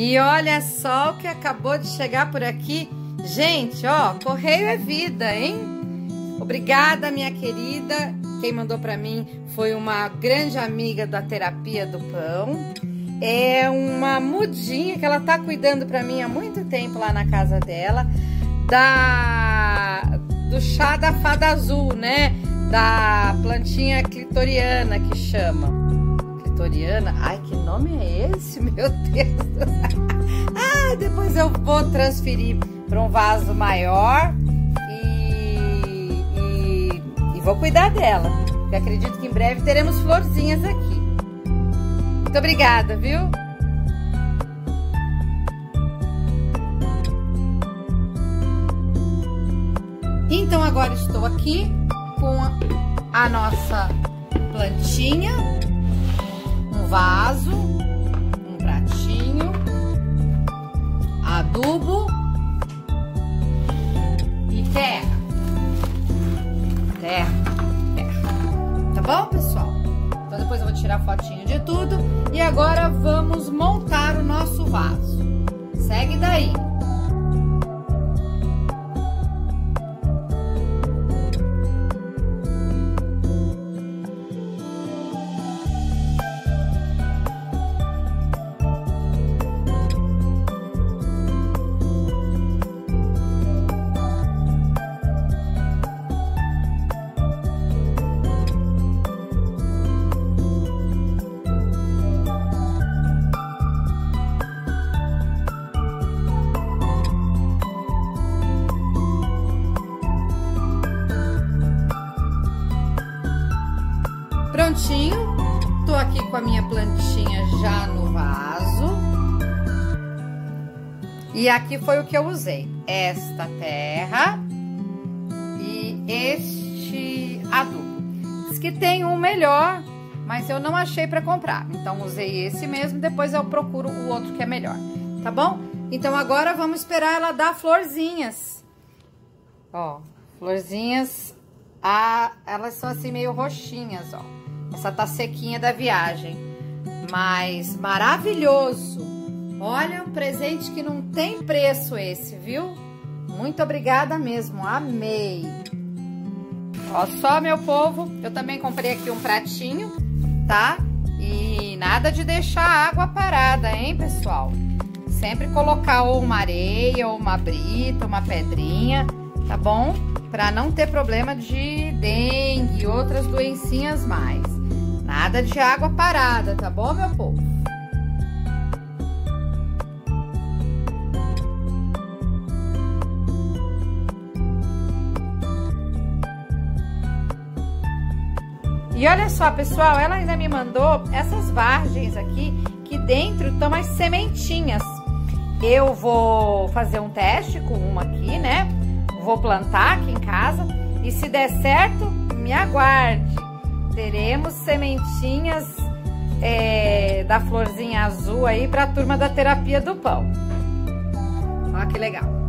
E olha só o que acabou de chegar por aqui. Gente, ó, correio é vida, hein? Obrigada, minha querida. Quem mandou para mim foi uma grande amiga da terapia do pão. É uma mudinha que ela tá cuidando para mim há muito tempo lá na casa dela, da do chá da fada azul, né? Da plantinha clitoriana que chama. Clitoriana? Ai, que nome é esse? Meu Deus. ah, depois eu vou transferir para um vaso maior e, e, e vou cuidar dela. Eu acredito que em breve teremos florzinhas aqui. Muito obrigada, viu? Então agora estou aqui com a, nossa plantinha, vaso, um pratinho, adubo e terra. Terra, terra. Tá bom, pessoal? Então depois eu vou tirar fotinho de tudo e agora vamos montar o nosso vaso. Segue daí. Prontinho, tô aqui com a minha plantinha já no vaso. E aqui foi o que eu usei, esta terra e este adubo. Diz que tem um melhor, mas eu não achei para comprar. Então usei esse mesmo, depois eu procuro o outro que é melhor, tá bom? Então agora vamos esperar ela dar florzinhas. Ó, florzinhas, ah, elas são assim meio roxinhas, ó. Essa tá sequinha da viagem. Mas maravilhoso. Olha, um presente que não tem preço esse, viu? Muito obrigada mesmo, amei. Ó, só, meu povo, eu também comprei aqui um pratinho, tá? E nada de deixar a água parada, hein, pessoal? Sempre colocar ou uma areia, ou uma brita, uma pedrinha, tá bom? Pra não ter problema de dengue e outras doencinhas mais. Nada de água parada, tá bom, meu povo? E olha só, pessoal, ela ainda me mandou essas vargens aqui, que dentro estão as sementinhas. Eu vou fazer um teste com uma aqui, né? Vou plantar aqui em casa e se der certo, me aguarde teremos sementinhas é, da florzinha azul aí para a turma da terapia do pão. Olha que legal.